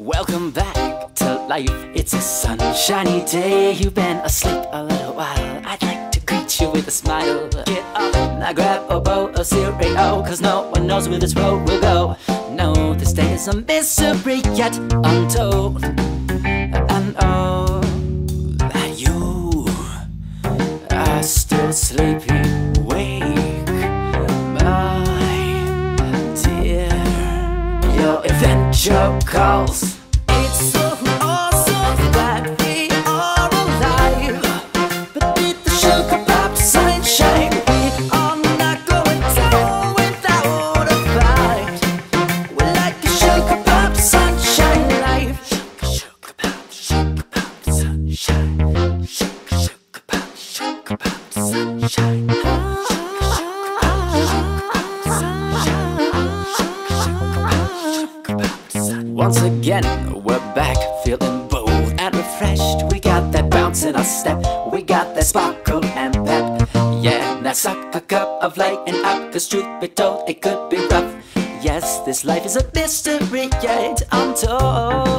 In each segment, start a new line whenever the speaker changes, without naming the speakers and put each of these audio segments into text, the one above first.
Welcome back to life. It's a sunshiny day. You've been asleep a little while. I'd like to greet you with a smile. Get up, now grab a bowl of cereal. Cause no one knows where this road will go. No, this day is a mystery yet untold. And oh, that you are still sleeping. Wake, my dear. Your adventure calls. Once again, we're back feeling bold and refreshed. We got that bounce in our step, we got that sparkle and pep. Yeah, now suck a cup of lightning up, cause truth be told, it could be rough. Yes, this life is a mystery yet untold.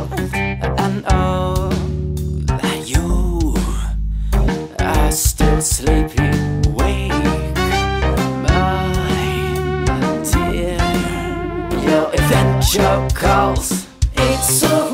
Adventure calls. It's so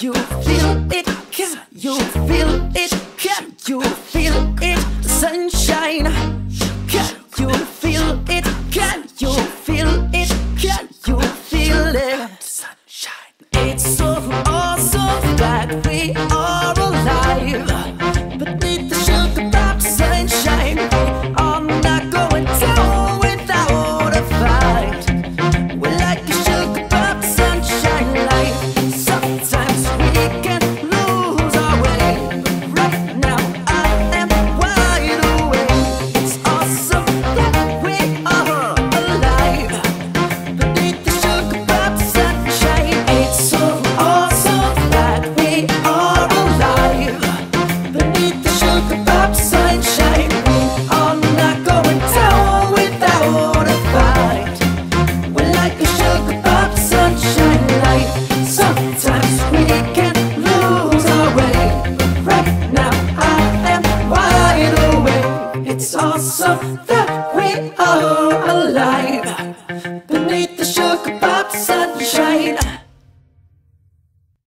you feel it? Can you feel it? Can you feel it? Sunshine. Can you feel it? Can you feel it? Can you feel it? Sunshine. It's so awesome that we are alive. Alive.